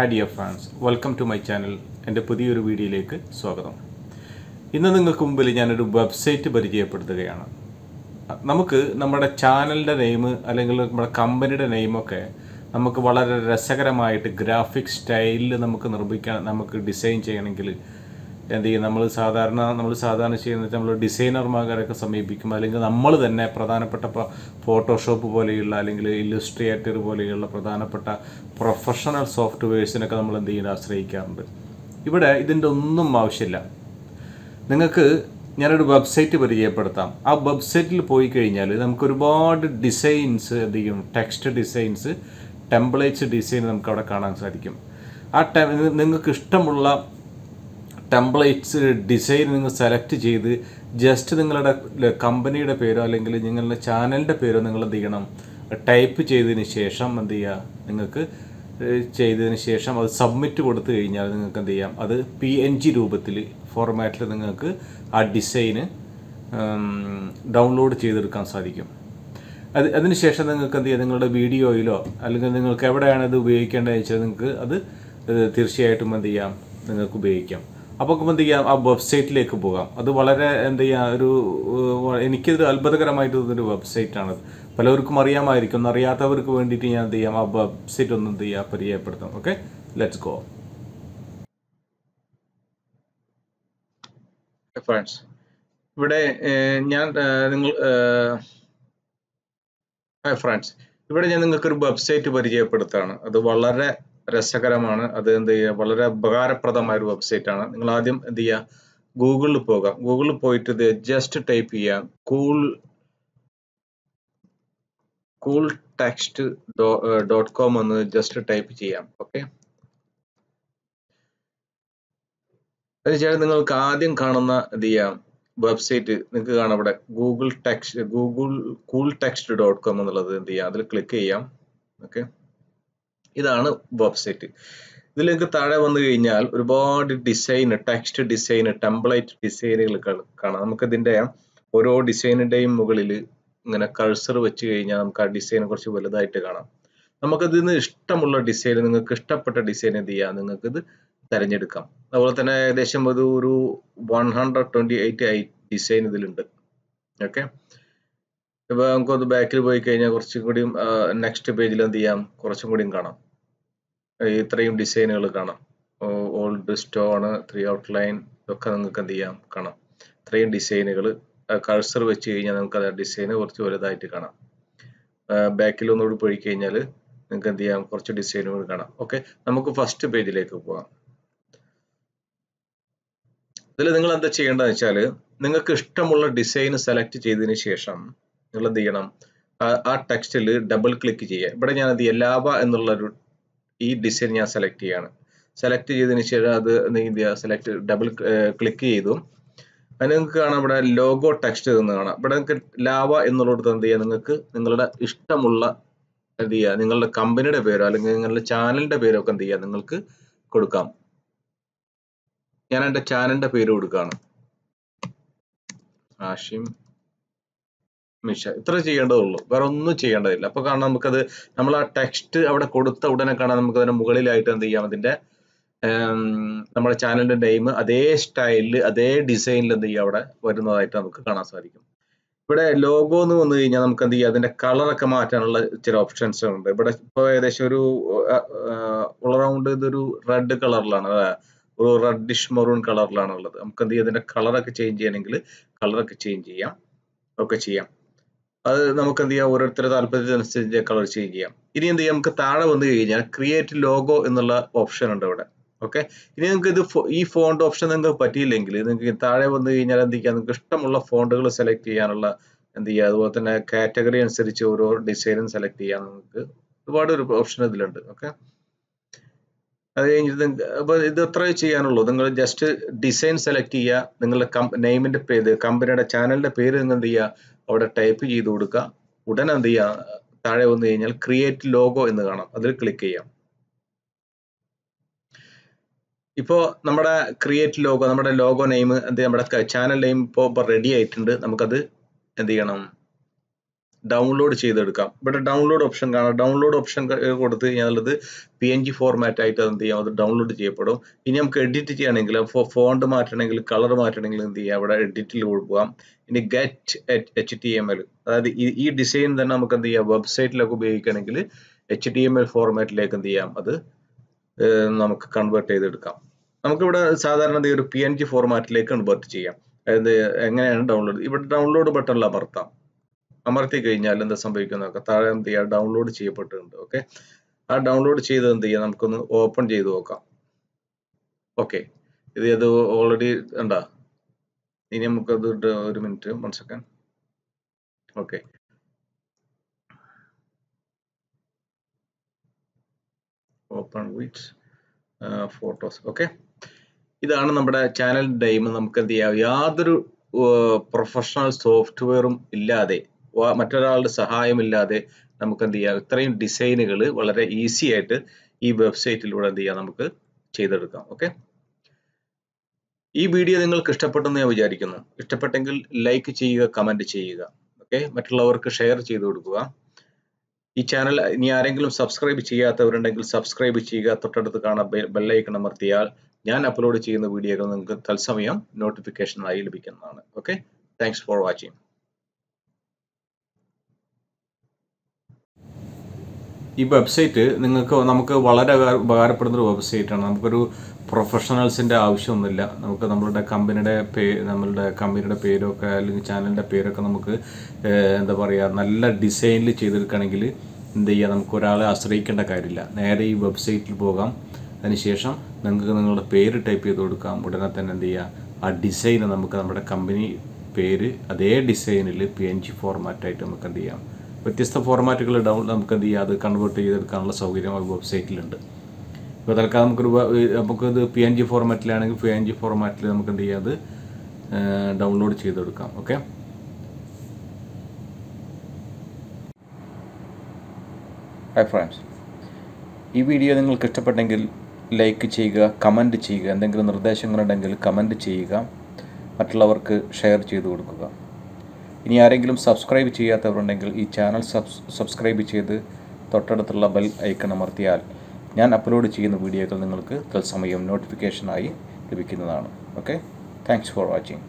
Hi dear friends welcome to my channel എന്റെ പുതിയൊരു വീഡിയോയിലേക്ക് സ്വാഗതം. ഇന്ന് നിങ്ങൾക്ക് മുമ്പിൽ ഞാനൊരു വെബ്സൈറ്റ് പരിചയപ്പെടുത്തുകയാണ്. നമുക്ക് നമ്മുടെ ചാനലിന്റെ നെയിം അല്ലെങ്കിൽ നമ്മുടെ കമ്പനിയുടെ നെയിമൊക്കെ നമുക്ക് വളരെ രസകരമായിട്ട് ഗ്രാഫിക് സ്റ്റൈലിൽ നമുക്ക് നിർമ്മിക്കാൻ നമുക്ക് ഡിസൈൻ ചെയ്യണമെങ്കിൽ എന്ത് ചെയ്യും? നമ്മൾ സാധാരണ നമ്മൾ സാധാരണ ചെയ്യുന്നത് നമ്മൾ ഡിസൈനർമാരൊക്കെ സമീപിക്കും. അല്ലെങ്കിൽ നമ്മൾ തന്നെ പ്രധാനപ്പെട്ട ഫോട്ടോഷോപ്പ് പോലെയുള്ള അല്ലെങ്കിൽ ഇല്ലുസ്ട്രേറ്റർ പോലെയുള്ള പ്രധാനപ്പെട്ട പ്രൊഫഷണൽ സോഫ്റ്റ്വെയർസിനൊക്കെ നമ്മൾ എന്ത് ചെയ്യുന്നത്? ആശ്രയിക്കാറുണ്ട്. ഇവിടെ ഇതിന്റെ ഒന്നും ആവശ്യമില്ല. നിങ്ങൾക്ക് ഞാനൊരു വെബ്സൈറ്റ് പരിചയപ്പെടുത്താം. ആ വെബ്സൈറ്റിൽ പോയി കഴിഞ്ഞാൽ നമുക്ക് ഒരുപാട് ഡിസൈൻസ് എന്ത് ചെയ്യും? ടെക്സ്റ്റ് ഡിസൈൻസ് ടെംപ്ലേറ്റ്സ് ഡിസൈൻ നമുക്ക് അവിടെ കാണാൻ സാധിക്കും. ആ നിങ്ങൾക്ക് ഇഷ്ടമുള്ള ടെംപ്ലേറ്റ്സ് ഡിസൈൻ നിങ്ങൾ സെലക്ട് ചെയ്ത് ജസ്റ്റ് നിങ്ങളുടെ കമ്പനിയുടെ പേരോ അല്ലെങ്കിൽ നിങ്ങളുടെ ചാനലിന്റെ പേരോ നിങ്ങൾ എന്ത് ചെയ്യണം? ടൈപ്പ് ചെയ്തതിന് ശേഷം എന്ത് ചെയ്യുക? നിങ്ങൾക്ക് ചെയ്തതിന് ശേഷം അത് സബ്മിറ്റ് കൊടുത്തു കഴിഞ്ഞാൽ നിങ്ങൾക്ക് എന്ത് ചെയ്യാം? അത് പി എൻ ജി രൂപത്തിൽ ഫോർമാറ്റിൽ നിങ്ങൾക്ക് ആ ഡിസൈന് ഡൗൺലോഡ് ചെയ്തെടുക്കാൻ സാധിക്കും. അത് അതിനുശേഷം നിങ്ങൾക്ക് എന്ത് ചെയ്യാം? നിങ്ങളുടെ വീഡിയോയിലോ അല്ലെങ്കിൽ നിങ്ങൾക്ക് എവിടെയാണ് ഇത് ഉപയോഗിക്കേണ്ടതെന്ന് വെച്ചാൽ നിങ്ങൾക്ക് അത് തീർച്ചയായിട്ടും എന്ത് ചെയ്യാം? നിങ്ങൾക്ക് ഉപയോഗിക്കാം. അപ്പോൾ എന്ത് ചെയ്യാം? ആ വെബ്സൈറ്റിലേക്ക് പോകാം. അത് വളരെ എന്ത് ചെയ്യാം? ഒരു എനിക്കിത് അത്ഭുതകരമായിട്ട് തോന്നുന്നൊരു വെബ്സൈറ്റാണ് പലവർക്കും അറിയാമായിരിക്കും. അറിയാത്തവർക്ക് വേണ്ടിയിട്ട് ഞാൻ എന്ത് ചെയ്യാം? ആ വെബ്സൈറ്റ് ഒന്ന് എന്ത് ചെയ്യാം? പരിചയപ്പെടുത്താം. ഓക്കെ? ലെറ്റ്സ് ഗോ ഫ്രണ്ട്സ് ഇവിടെ ഞാൻ നിങ്ങൾ ഫ്രണ്ട്സ് ഇവിടെ ഞാൻ നിങ്ങൾക്കൊരു വെബ്സൈറ്റ് പരിചയപ്പെടുത്താണ്. അത് വളരെ രസകരമാണ്. അത് എന്ത് ചെയ്യുക വളരെ ഉപകാരപ്രദമായ ഒരു വെബ്സൈറ്റ് ആണ് നിങ്ങൾ ആദ്യം എന്ത് ചെയ്യുക ഗൂഗിളിൽ പോകാം ഗൂഗിളിൽ പോയിട്ട് ഇത് ജസ്റ്റ് ടൈപ്പ് ചെയ്യുക. Cool cool text dot com എന്ന് ജസ്റ്റ് ടൈപ്പ് ചെയ്യാം. ഓക്കെ അതിനുശേഷം നിങ്ങൾക്ക് ആദ്യം കാണുന്ന എന്ത് ചെയ്യാം വെബ്സൈറ്റ് നിങ്ങൾക്ക് കാണാം ഇവിടെ. Google text Google cool text dot com എന്നുള്ളത് എന്ത് ചെയ്യാം അതിൽ ക്ലിക്ക് ചെയ്യാം. ഓക്കെ ഇതാണ് വെബ്സൈറ്റ് ഇതിലേക്ക് താഴെ വന്നു കഴിഞ്ഞാൽ ഒരുപാട് ഡിസൈൻ ടെക്സ്റ്റ് ഡിസൈൻ ടെംപ്ലേറ്റ് ഡിസൈനുകൾ കാണാം. നമുക്ക് ഇതിന്റെ ഓരോ ഡിസൈനിന്റെയും മുകളിൽ ഇങ്ങനെ കഴ്സർ വെച്ച് കഴിഞ്ഞാൽ നമുക്ക് ആ ഡിസൈനെ കുറച്ച് വലുതായിട്ട് കാണാം. നമുക്കതിൽ നിന്ന് ഇഷ്ടമുള്ള ഡിസൈൻ നിങ്ങൾക്ക് ഇഷ്ടപ്പെട്ട ഡിസൈൻ എന്ത് ചെയ്യാം? നിങ്ങൾക്ക് ഇത് തിരഞ്ഞെടുക്കാം. അതുപോലെ തന്നെ ഏകദേശം ഒരു ഒരു one hundred twenty eight design ഇതിലുണ്ട്. ഓക്കെ ഇപ്പൊ നമുക്കൊന്ന് ബാക്കിൽ പോയി കഴിഞ്ഞാൽ കുറച്ചും കൂടിയും നെക്സ്റ്റ് പേജിൽ എന്ത് ചെയ്യാം? കുറച്ചും കൂടിയും കാണാം. ഇത്രയും ഡിസൈനുകൾ കാണാം. Old stone three out line ഇതൊക്കെ നിങ്ങൾക്ക് എന്ത് ചെയ്യാം? കാണാം. ഇത്രയും ഡിസൈനുകൾ കഴ്സർ വെച്ച് കഴിഞ്ഞാൽ നമുക്ക് ആ ഡിസൈൻ കുറച്ച് വലുതായിട്ട് കാണാം. ബാക്കിൽ ഒന്നുകൂടി പോയി കഴിഞ്ഞാൽ നിങ്ങൾക്ക് എന്ത് ചെയ്യാം? കുറച്ച് ഡിസൈനുകൾ കാണാം. ഓക്കെ നമുക്ക് ഫസ്റ്റ് പേജിലേക്ക് പോകാം ഇതിൽ നിങ്ങൾ എന്താ ചെയ്യേണ്ടതെന്ന് വെച്ചാൽ നിങ്ങൾക്ക് ഇഷ്ടമുള്ള ഡിസൈൻ സെലക്ട് ചെയ്തതിന് ശേഷം നിങ്ങൾ എന്ത് ചെയ്യണം ആ- ടെക്സ്റ്റിൽ ഡബിൾ ക്ലിക്ക് ചെയ്യുക. ഇവിടെ ഞാൻ അത് എല്ലാവ ലാവ എന്നുള്ള ഒരു ഈ ഡിസൈൻ ഞാൻ സെലക്ട് ചെയ്യാണ്. സെലക്ട് ചെയ്തതിന് ശേഷം അത് എന്ത് സെലക്ട് ഡബിൾ ക്ലിക്ക് ചെയ്തു. അതിന് നിങ്ങൾക്ക് കാണാം ഇവിടെ ലോഗോ ടെക്സ്റ്റ് എന്ന് കാണാം. ഇവിടെ നിങ്ങൾക്ക് ലാവ എന്നുള്ളിടത്ത് എന്ത് ചെയ്യുക? നിങ്ങൾക്ക് നിങ്ങളുടെ ഇഷ്ടമുള്ള എന്ത് ചെയ്യുക? നിങ്ങളുടെ കമ്പനിയുടെ പേരോ അല്ലെങ്കിൽ നിങ്ങളുടെ ചാനലിന്റെ പേരോ ഒക്കെ എന്ത് ചെയ്യുക? നിങ്ങൾക്ക് കൊടുക്കാം. ഞാൻ എന്റെ ചാനലിന്റെ പേര് കൊടുക്കുകയാണ്. ആഷിം മിഷ ഇത്ര ചെയ്യേണ്ടതുള്ളൂ. വേറെ ഒന്നും ചെയ്യേണ്ടതില്ല. അപ്പൊ കാരണം നമുക്കത് നമ്മൾ ആ ടെക്സ്റ്റ് അവിടെ കൊടുത്ത ഉടനെ കാണാൻ നമുക്ക് അതിന്റെ മുകളിലായിട്ട് എന്ത് ചെയ്യാം അതിന്റെ നമ്മുടെ ചാനലിന്റെ നെയിം അതേ സ്റ്റൈലിൽ അതേ ഡിസൈനിൽ എന്ത് ചെയ്യാം അവിടെ വരുന്നതായിട്ട് നമുക്ക് കാണാൻ സാധിക്കും. ഇവിടെ ലോഗോ എന്ന് വന്നു കഴിഞ്ഞാൽ നമുക്ക് എന്ത് ചെയ്യാം അതിന്റെ കളറൊക്കെ മാറ്റാനുള്ള ചില ഓപ്ഷൻസ് ഉണ്ട്. ഇവിടെ ഇപ്പോൾ ഏകദേശം ഒരു ഓൾറൗണ്ട് ഇതൊരു റെഡ് കളറിലാണ് ഒരു റെഡിഷ് മെറൂൺ കളറിലാണ് ഉള്ളത് നമുക്ക് എന്ത് ചെയ്യാം അതിന്റെ കളറൊക്കെ ചേഞ്ച് ചെയ്യണമെങ്കിൽ കളറൊക്കെ ചേഞ്ച് ചെയ്യാം. ഒക്കെ ചെയ്യാം. അത് നമുക്ക് എന്ത് ചെയ്യാം ഓരോരുത്തരുടെ താല്പര്യത്തിനനുസരിച്ച് കളർ ചേഞ്ച് ചെയ്യാം. ഇനി എന്ത് ചെയ്യാം? നമുക്ക് താഴെ വന്നു കഴിഞ്ഞാൽ ക്രിയേറ്റ് ലോഗോ എന്നുള്ള ഓപ്ഷൻ ഉണ്ട് ഇവിടെ ഓക്കെ ഇനി നിങ്ങൾക്ക് ഇത് ഈ ഫോണ്ട് ഓപ്ഷൻ നിങ്ങൾക്ക് പറ്റിയില്ലെങ്കിൽ നിങ്ങൾക്ക് താഴെ വന്നു കഴിഞ്ഞാൽ എന്ത് ചെയ്യാം? നിങ്ങൾക്ക് ഇഷ്ടമുള്ള ഫോണ്ടുകൾ സെലക്ട് ചെയ്യാനുള്ള എന്ത് ചെയ്യുക അതുപോലെ തന്നെ കാറ്റഗറി അനുസരിച്ച് ഓരോ ഡിസൈനും സെലക്ട് ചെയ്യാൻ നിങ്ങൾക്ക് ഒരുപാട് ഒരു ഓപ്ഷൻ ഇതിലുണ്ട്. ഓക്കെ അത് കഴിഞ്ഞിട്ട് അപ്പൊ ഇത് എത്ര ചെയ്യാനുള്ളൂ. നിങ്ങൾ ജസ്റ്റ് ഡിസൈൻ സെലക്ട് ചെയ്യുക നിങ്ങളുടെ നെയിമിന്റെ പേര് കമ്പനിയുടെ ചാനലിന്റെ പേര് നിങ്ങൾ എന്ത് ചെയ്യുക അവിടെ ടൈപ്പ് ചെയ്ത് കൊടുക്കുക. ഉടനെ എന്ത് ചെയ്യുക? താഴെ വന്നു കഴിഞ്ഞാൽ ക്രിയേറ്റ് ലോഗോ എന്ന് കാണാം. അതിൽ ക്ലിക്ക് ചെയ്യാം. ഇപ്പോ നമ്മുടെ ക്രിയേറ്റ് ലോഗോ നമ്മുടെ ലോഗോ നെയിം എന്ത് നമ്മുടെ ചാനൽ നെയിം ഇപ്പോൾ റെഡി ആയിട്ടുണ്ട്. നമുക്കത് എന്ത് ചെയ്യണം? ഡൗൺലോഡ് ചെയ്തെടുക്കാം. ഇവിടെ ഡൗൺലോഡ് ഓപ്ഷൻ കാണാം. ഡൗൺലോഡ് ഓപ്ഷൻ കൊടുത്തു കഴിഞ്ഞാൽ പി എൻ ജി ഫോർമാറ്റ് ആയിട്ട് എന്ത് ചെയ്യാം? അത് ഡൗൺലോഡ് ചെയ്യപ്പെടും. ഇനി നമുക്ക് എഡിറ്റ് ചെയ്യണമെങ്കിൽ ഫോണ്ട് മാറ്റണമെങ്കിൽ കളർ മാറ്റണമെങ്കിൽ എന്ത് ചെയ്യാം? അവിടെ എഡിറ്റിൽ പോകാം ഇനി get H T M L അതായത് ഈ ഡിസൈൻ തന്നെ നമുക്ക് എന്ത് ചെയ്യാം? വെബ്സൈറ്റിലൊക്കെ ഉപയോഗിക്കണമെങ്കിൽ എച്ച് ടി എം എൽ ഫോർമാറ്റിലേക്ക് എന്ത് ചെയ്യാം? അത് നമുക്ക് കൺവേർട്ട് ചെയ്തെടുക്കാം. നമുക്കിവിടെ സാധാരണ ഒരു പി എൻ ജി ഫോർമാറ്റിലേക്ക് കൺവേർട്ട് ചെയ്യാം. അതായത് എങ്ങനെയാണ് ഡൗൺലോഡ് ഇവിടെ ഡൗൺലോഡ് ബട്ടണിൽ അമർത്താം. അമർത്തി കഴിഞ്ഞാൽ എന്താ സംഭവിക്കുന്നത് താഴെ എന്ത് ചെയ്യുക ഡൗൺലോഡ് ചെയ്യപ്പെട്ടിട്ടുണ്ട്. ഓക്കെ ആ ഡൗൺലോഡ് ചെയ്ത് എന്ത് ചെയ്യാം? നമുക്കൊന്ന് ഓപ്പൺ ചെയ്ത് നോക്കാം. ഓക്കെ ഇത് അത് ഓൾറെഡി ഉണ്ടാ ഇനി നമുക്കത് ഒരു minute one second okay open with photos okay ഇതാണ് നമ്മുടെ ചാനൽ ടൈം നമുക്ക് എന്ത് ചെയ്യാം? യാതൊരു പ്രൊഫഷണൽ സോഫ്റ്റ്വെയറും ഇല്ലാതെ മറ്റൊരാളുടെ സഹായമില്ലാതെ നമുക്ക് എന്ത് ചെയ്യാം ഇത്രയും ഡിസൈനുകൾ വളരെ ഈസി ആയിട്ട് ഈ വെബ്സൈറ്റിലൂടെ എന്ത് ചെയ്യാം? നമുക്ക് ചെയ്തെടുക്കാം. ഓക്കെ? ഈ വീഡിയോ നിങ്ങൾക്ക് ഇഷ്ടപ്പെട്ടെന്ന് ഞാൻ വിചാരിക്കുന്നു. ഇഷ്ടപ്പെട്ടെങ്കിൽ ലൈക്ക് ചെയ്യുക കമന്റ് ചെയ്യുക. ഓക്കെ? മറ്റുള്ളവർക്ക് ഷെയർ ചെയ്ത് കൊടുക്കുക. ഈ ചാനൽ ഇനി ആരെങ്കിലും സബ്സ്ക്രൈബ് ചെയ്യാത്തവരുണ്ടെങ്കിൽ സബ്സ്ക്രൈബ് ചെയ്യുക. തൊട്ടടുത്ത് കാണാൻ ബെല്ലൈക്കൺ അമർത്തിയാൽ ഞാൻ അപ്ലോഡ് ചെയ്യുന്ന വീഡിയോകൾ നിങ്ങൾക്ക് തത്സമയം നോട്ടിഫിക്കേഷനായി ലഭിക്കുന്നതാണ്. ഓക്കെ? Thanks for watching. ഈ വെബ്സൈറ്റ് നിങ്ങൾക്ക് നമുക്ക് വളരെ ഉപകാരപ്പെടുന്ന ഒരു വെബ്സൈറ്റാണ്. നമുക്കൊരു പ്രൊഫഷണൽസിന്റെ ആവശ്യമൊന്നുമില്ല. നമുക്ക് നമ്മളുടെ കമ്പനിയുടെ പേ നമ്മളുടെ കമ്പനിയുടെ പേരൊക്കെ അല്ലെങ്കിൽ ചാനലിന്റെ പേരൊക്കെ നമുക്ക് എന്താ പറയുക നല്ല ഡിസൈനിൽ ചെയ്തെടുക്കുകയാണെങ്കിൽ എന്ത് ചെയ്യുക നമുക്ക് ഒരാളെ ആശ്രയിക്കേണ്ട കാര്യമില്ല. നേരെ ഈ വെബ്സൈറ്റിൽ പോകാം. അതിനുശേഷം നിങ്ങൾക്ക് നിങ്ങളുടെ പേര് ടൈപ്പ് ചെയ്ത് കൊടുക്കാം. ഉടനെ തന്നെ എന്ത് ചെയ്യുക ആ ഡിസൈൻ നമുക്ക് നമ്മുടെ കമ്പനി പേര് അതേ ഡിസൈനിൽ പി എൻ ജി ഫോർമാറ്റായിട്ട് നമുക്ക് എന്ത് ചെയ്യാം? വ്യത്യസ്ത ഫോർമാറ്റുകൾ ഡൗൺ നമുക്ക് എന്ത് ചെയ്യാം? അത് കൺവേർട്ട് ചെയ്തെടുക്കാനുള്ള സൗകര്യം ആ വെബ്സൈറ്റിലുണ്ട് ഇപ്പോൾ തൽക്കാലം നമുക്കൊരു നമുക്കത് പി എൻ ജി ഫോർമാറ്റിലാണെങ്കിൽ പി എൻ ജി ഫോർമാറ്റിൽ നമുക്ക് എന്ത് ചെയ്യാം? അത് ഡൗൺലോഡ് ചെയ്തെടുക്കാം. ഓക്കെ ഹൈ ഫ്രണ്ട്സ് ഈ വീഡിയോ നിങ്ങൾക്ക് ഇഷ്ടപ്പെട്ടെങ്കിൽ ലൈക്ക് ചെയ്യുക കമന്റ് ചെയ്യുക എന്തെങ്കിലും നിർദ്ദേശങ്ങളുണ്ടെങ്കിൽ കമന്റ് ചെയ്യുക മറ്റുള്ളവർക്ക് ഷെയർ ചെയ്തു കൊടുക്കുക. ഇനി ആരെങ്കിലും സബ്സ്ക്രൈബ് ചെയ്യാത്തവരുണ്ടെങ്കിൽ ഈ ചാനൽ സബ്സ്ക്രൈബ് ചെയ്ത് തൊട്ടടുത്തുള്ള ബെൽ ഐക്കൺ അമർത്തിയാൽ ഞാൻ അപ്ലോഡ് ചെയ്യുന്ന വീഡിയോകൾ നിങ്ങൾക്ക് തത്സമയം നോട്ടിഫിക്കേഷനായി ലഭിക്കുന്നതാണ്. Okay thanks for watching